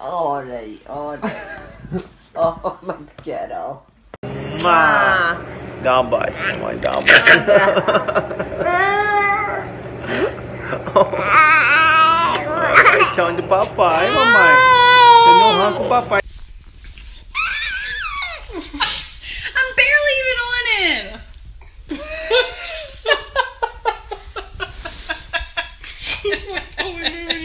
Oley, oley. Oh my kiddo. Mwah. Down by, my down by. Tchau de papai, mamãe. Você não arranca o papai. I'm barely even on it. oh, no.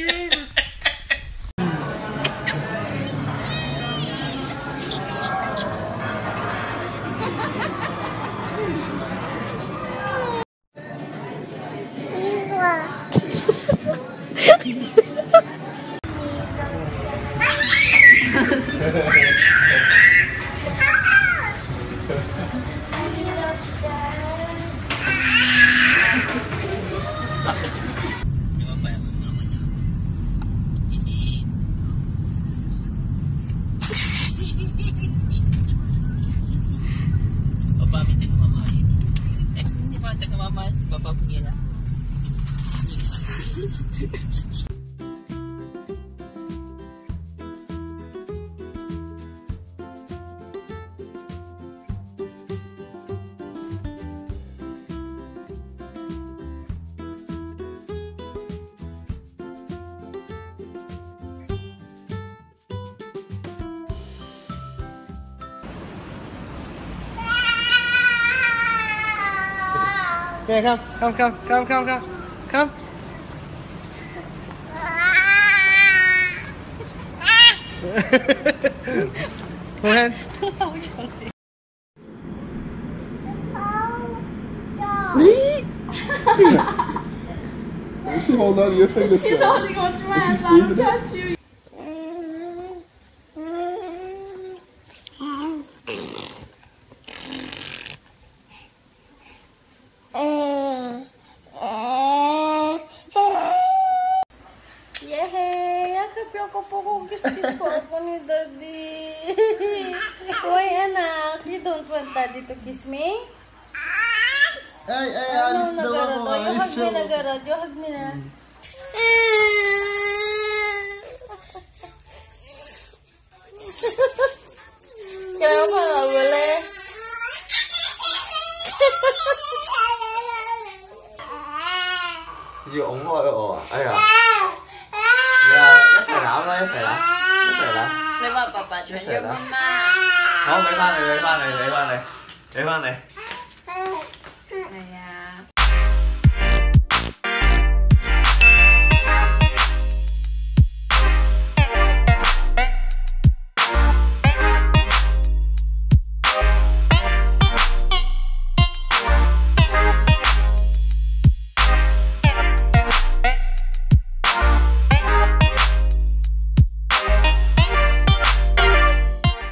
Bapak minta ke mama. Eh, ke mama. Punya lah. Yeah, come, come, come, come, come, come, come. Hold hands. You should hold on to your fingers. He's still. holding on to my hand. squeezing Not touch you. Yay! Yakap yakap ako. Kiss-kiss po ako ni Daddy. Hoy, anak. You don't want Daddy to kiss me? Ay, ay, alis daw ako. Alis hug me, daw ako. nagarad. You hug me na. Kenapa nggak boleh? Ồ Ai à Nè, cái 一齐啦，一齐啦。你话爸爸全咗妈妈。好，俾翻你，俾翻你，俾翻你，俾翻你。係啊